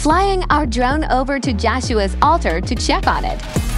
flying our drone over to Joshua's altar to check on it.